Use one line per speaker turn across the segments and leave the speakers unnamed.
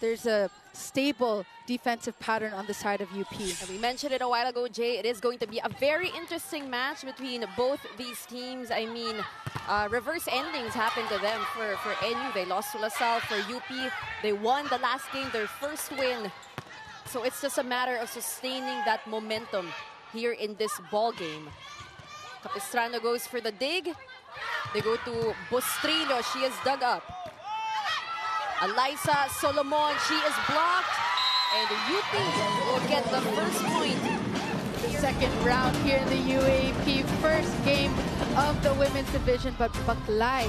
there's a stable defensive pattern on the side of UP.
We mentioned it a while ago, Jay. It is going to be a very interesting match between both these teams. I mean, uh, reverse endings happened to them for, for NU. They lost to LaSalle for UP. They won the last game, their first win. So it's just a matter of sustaining that momentum here in this ball game. Capistrano goes for the dig. They go to Bustrillo. She is dug up. Alyssa Solomon, she is blocked. And the UP will get the first point.
The second round here in the UAAP. First game of the women's division, but Baklay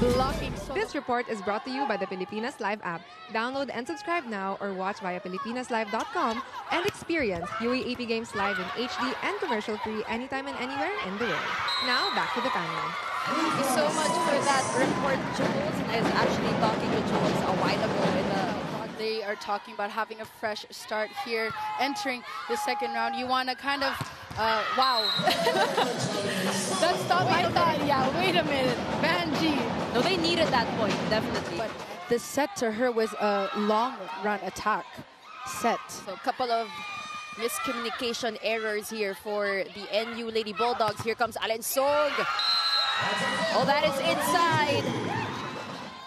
blocking.
This report is brought to you by the Pilipinas Live app. Download and subscribe now or watch via pilipinaslive.com and experience UAAP games live in HD and commercial free anytime and anywhere in the world. Now, back to the panel.
Thank you so much for that report, Jules. I was actually talking to Jules a while ago the
they are talking about having a fresh start here, entering the second round. You want to kind of, uh, wow. That's stop. I thought, yeah, wait a minute. Banji.
No, they needed that point, definitely.
But the set to her was a long run attack set.
So a couple of miscommunication errors here for the NU Lady Bulldogs. Here comes Alinsug. Oh, that is inside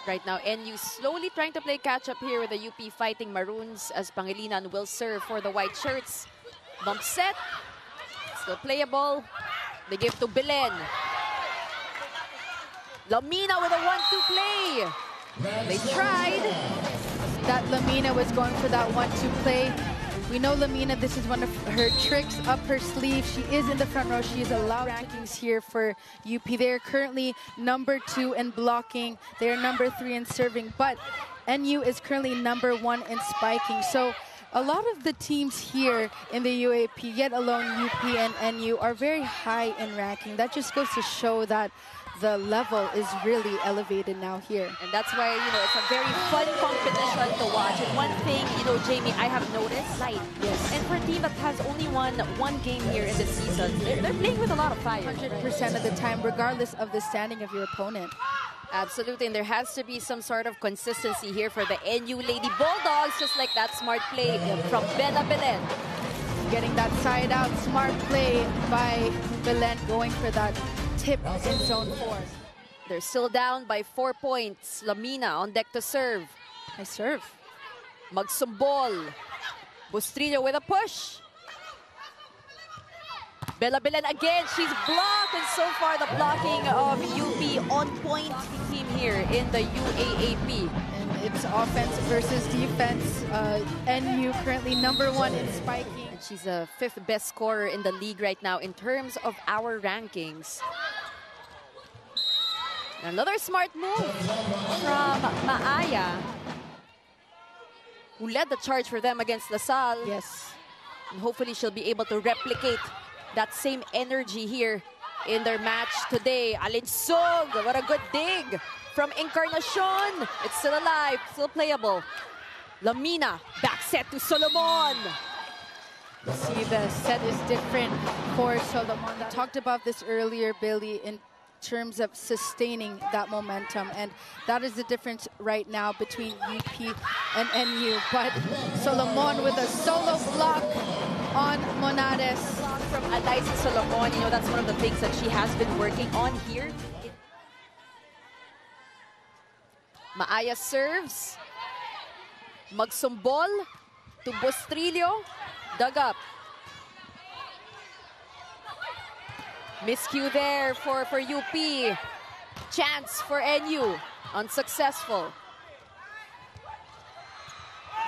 right now. NU slowly trying to play catch up here with the UP fighting Maroons as Pangilinan will serve for the white shirts. Bump set. Still playable. They give to Belen. Lamina with a one-two play. They tried.
That Lamina was going for that one-two play. We know Lamina, this is one of her tricks up her sleeve. She is in the front row. She is allowed rankings here for UP. They're currently number two in blocking. They're number three in serving, but NU is currently number one in spiking. So a lot of the teams here in the UAAP, yet alone UP and NU, are very high in ranking. That just goes to show that the level is really elevated now here.
And that's why, you know, it's a very fun competition to watch. And one thing, you know, Jamie, I have noticed, light.
Yes.
And for a team that has only won one game here in the season, they're, they're playing with a lot of fire.
100% of the time, regardless of the standing of your opponent.
Absolutely, and there has to be some sort of consistency here for the NU Lady Bulldogs, just like that smart play from Bella Belen.
Getting that side out, smart play by Belen going for that tip in zone four.
They're still down by four points. Lamina on deck to serve.
I serve.
Magsumbol. Bustrillo with a push. Bella Belen again. She's blocked. And so far, the blocking of UP on point team here in the UAAP.
And it's offense versus defense. Uh, NU currently number one in spiking.
And she's a fifth best scorer in the league right now in terms of our rankings. Another smart move from Maaya, who led the charge for them against LaSalle.
Yes.
And hopefully she'll be able to replicate that same energy here in their match today. Alinsug, what a good dig from Encarnacion. It's still alive, still playable. Lamina, back set to Solomon.
See, the set is different for Solomon. I talked about this earlier, Billy, in terms of sustaining that momentum. And that is the difference right now between UP and NU. But Solomon with a solo block on Monares.
From Eliza Solomon, you know, that's one of the things that she has been working on here. Maaya serves. Magsumbol to Bustrillo. Dug up. Miscue there for, for UP. Chance for NU. Unsuccessful.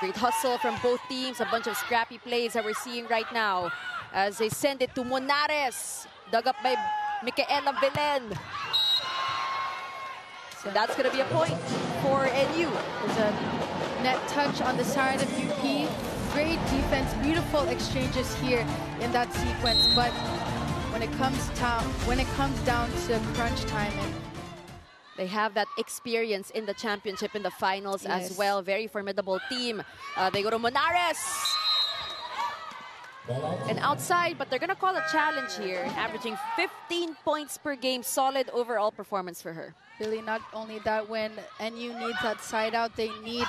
Great hustle from both teams. A bunch of scrappy plays that we're seeing right now. As they send it to Monares. Dug up by Micaela Belen. So that's going to be a point for NU.
Net touch on the side of UP. Great defense, beautiful exchanges here in that sequence. But when it comes down, when it comes down to crunch time,
they have that experience in the championship in the finals
Yes.
as well. Very formidable team. Uh, they go to Monares. And outside, but they're going to call a challenge here, averaging 15 points per game. Solid overall performance for her.
Really, not only that, when NU needs that side out, they need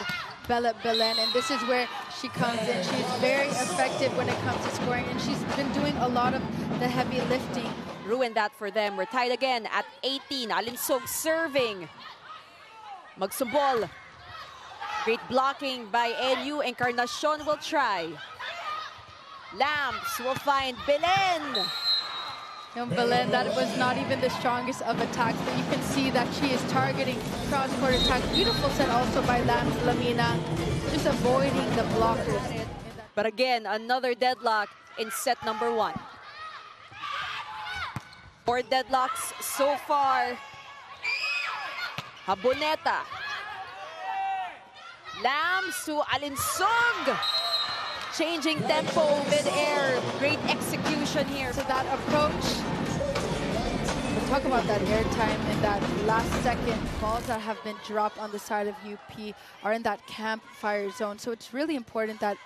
Bella Belen, and this is where she comes in. She's very effective when it comes to scoring, and she's been doing a lot of the heavy lifting.
Ruined that for them. We're tied again at 18. Alinsug serving. Magsumbol. Great blocking by NU. Encarnacion will try. Lamps will find Belen.
You know, Belen, that was not even the strongest of attacks, but you can see that she is targeting cross-court attacks. Beautiful set also by Lams Lamina, just avoiding the blockers.
But again, another deadlock in set number one. Four deadlocks so far. Jaboneta. Lams to Alinsug. Changing tempo mid-air. Great execution here.
So that approach, we'll talk about that airtime in that last second. Balls that have been dropped on the side of UP are in that campfire zone. So it's really important that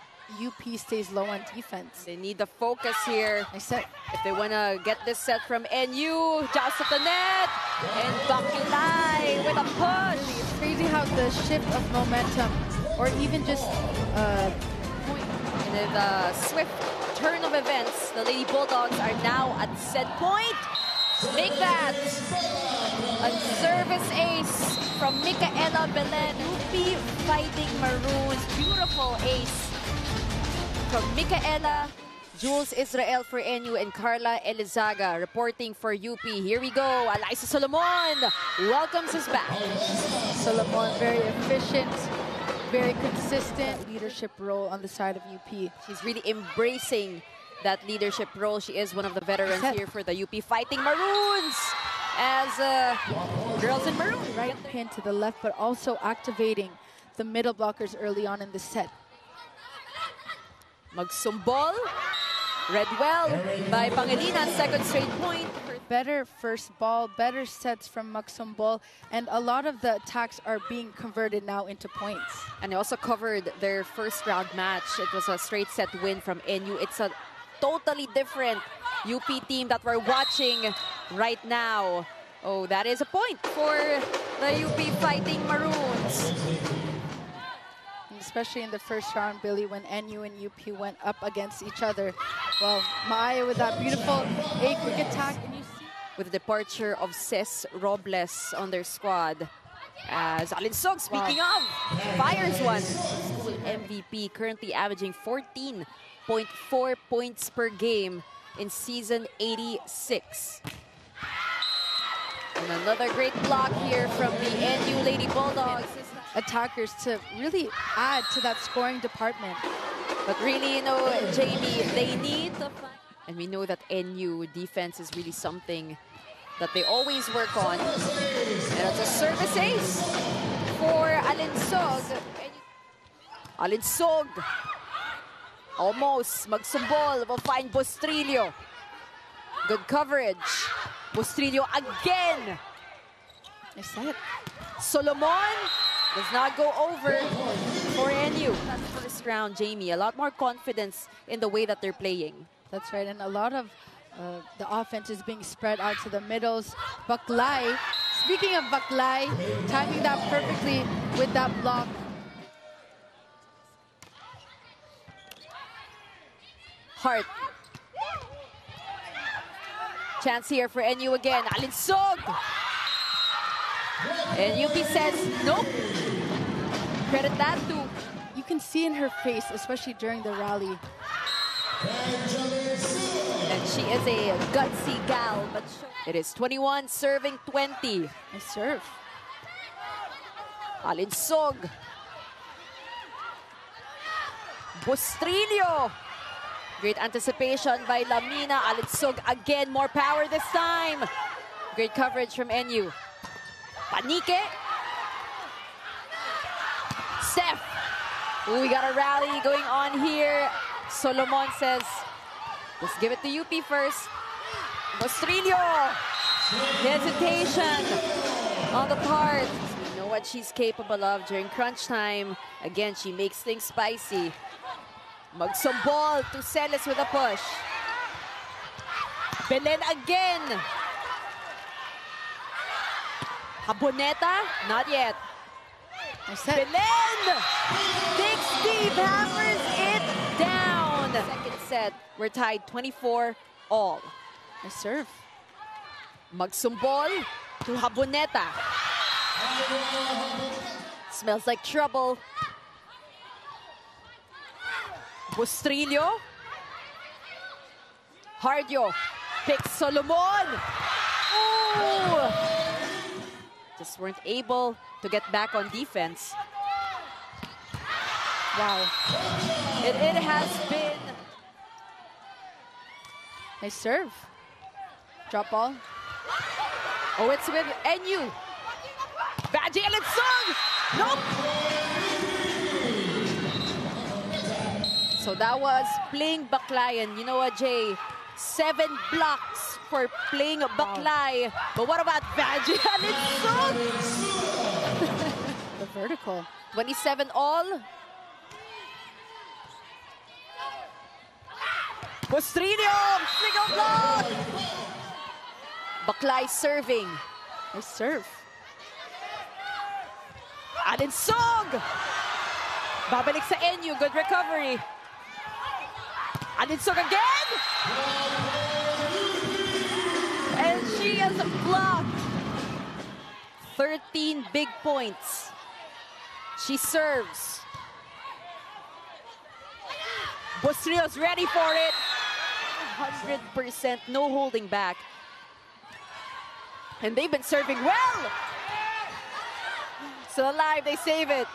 UP stays low on defense.
They need the focus here.
I said,
If they want to get this set from NU, just at the net. And Bakulay with a push.
it's crazy how the shift of momentum or even just uh,
In a swift turn of events, the Lady Bulldogs are now at set point. Make that a service ace from Mhicaela Belen. UP fighting Maroons. Beautiful ace from Mhicaela. Jules Israel for NU and Carla Elizaga reporting for UP. Here we go. Alyssa Solomon welcomes us back.
Solomon, very efficient, very consistent leadership role on the side of UP.
She's really embracing that leadership role. She is one of the veterans here for the UP Fighting Maroons as uh, girls in maroon.
Right pin to the left, but also activating the middle blockers early on in the set.
Magsumbol. Read well by Pangilinan. Second straight point.
Better first ball, better sets from Magsumbol, and a lot of the attacks are being converted now into points.
And they also covered their first round match. It was a straight set win from NU. It's a totally different UP team that we're watching right now. Oh, that is a point for the UP Fighting Maroons.
especially in the first round, Billy, when NU and UP went up against each other. Well, Maya with that beautiful A quick attack, and you see
with the departure of Ces Robles on their squad. As Alinsug, speaking of, fires one. School MVP, currently averaging 14.4 points per game in season 86. And another great block here from the NU Lady Bulldogs.
attackers to really add to that scoring department.
But really, you know, Jamie, they need to find. And we know that NU defense is really something that they always work on. And it's a service ace for Alinsug. Alinsug. Almost. Magsumbol will find Bustrillo. Good coverage. Bustrillo again.
I said,
Solomon does not go over for NU. That's the first round, Jamie. A lot more confidence in the way that they're playing.
That's right. And a lot of uh, the offense is being spread out to the middles. Baklai, speaking of Baklai, timing that perfectly with that block.
Hart. Chance here for NU again. Alinsug. And Yuki says nope. Credit that to
You can see in her face, especially during the rally,
she is a gutsy gal, but it is 21 serving 20.
I serve.
Alinsug. Bustrillo. Great anticipation by Lamina. Alinsug again, more power this time. Great coverage from NU. Panique. Steph. Ooh, we got a rally going on here. Solomon says, let's give it to UP first. Bustrillo. Hesitation on the part. You know what she's capable of during crunch time. Again, she makes things spicy. Magsumbol to Celis with a push. Belen again. Jaboneta, not yet. Belen! Big Steve hammers down. Second set, we're tied 24 all.
Nice serve.
Magsumbol to Jaboneta. Smells like trouble. Bustrillo. Jardio picks Solomon. Ooh! Just weren't able to get back on defense. Wow. It, it has been
Nice serve. Drop ball.
Oh, it's with NU. Baji Alinsug! Nope! So that was playing Baklayan. You know what, Jay? Seven blocks for playing Baklay. But what about Baji Alinsug?
The vertical.
27 all. Bustrillo! Single block! Baklay serving.
Nice serve.
Alinsug! Babalik sa NU. Good recovery. Alinsug again! And she has blocked 13 big points. She serves. Bustrillo's ready for it. 100% no holding back. And they've been serving well. Still alive, they save it.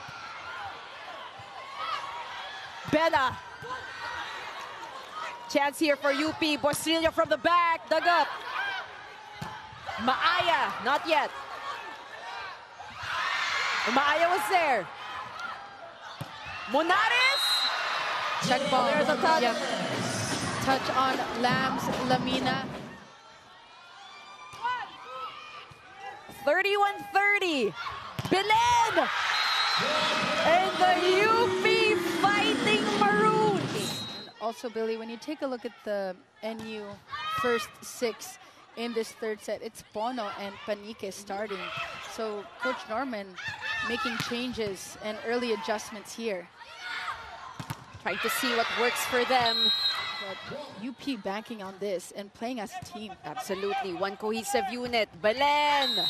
Bella. Chance here for UP. Bustrillo from the back, dug up. Maaya, not yet. Maaya was there. Monares.
Check ball.
There's a touch.
Yep. Touch on Lams Lamina.
31-30. Belen! And the UP fighting Maroons.
Also, Billy, when you take a look at the NU first six in this third set, it's Pono and Panique starting. So Coach Norman making changes and early adjustments here.
Trying to see what works for them.
UP banking on this and playing as a team.
Absolutely, one cohesive unit. Belen!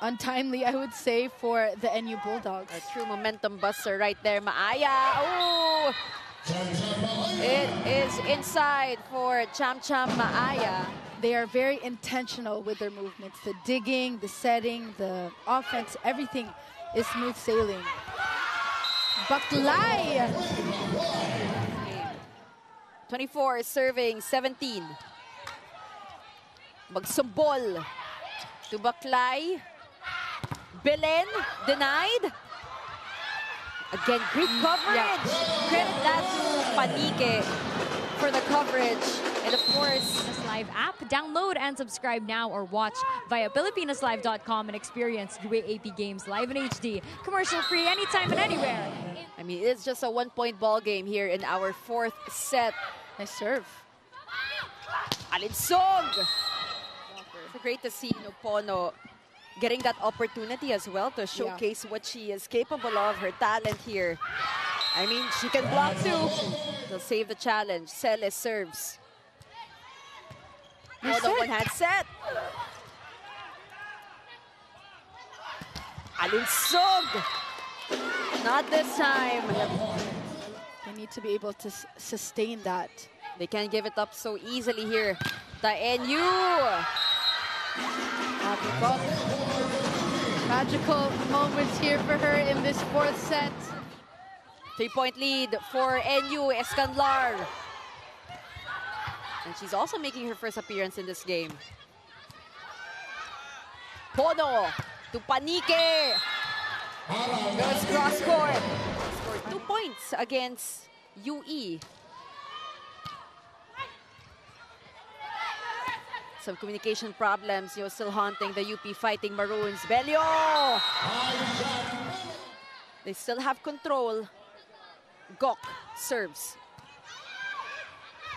Untimely, I would say, for the NU Bulldogs.
A true momentum buster right there. Maaya. Oh! It is inside for Cham Cham Maaya.
They are very intentional with their movements. The digging, the setting, the offense, everything is smooth sailing. Baklay!
24 serving 17. Magsumbol to Baklay. Belen denied. Again, great coverage. Credit that to Panique for the coverage. And of course,
Pilipinas Live app. Download and subscribe now or watch via PilipinasLive.com and experience UAAP games live in HD, commercial free anytime and anywhere.
I mean, it's just a one-point ball game here in our fourth set.
Nice serve.
Alinsug! So great to see you know, getting that opportunity as well to showcase what she is capable of, her talent here. I mean, she can block too. They'll save the challenge. Celes serves.
Set.
one hand set. Alinsug! Not this time.
They need to be able to s- sustain that.
They can't give it up so easily here. The NU.
Magical moments here for her in this fourth set.
Three-point lead for NU Escanlar. And she's also making her first appearance in this game. Pono to Panique. Goes cross court. Scored two points against E. UE. Some communication problems, you know, still haunting the UP Fighting Maroons. Belio! They still have control. Goc serves.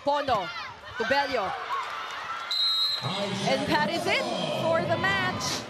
Pono to Belio. And that is it for the match.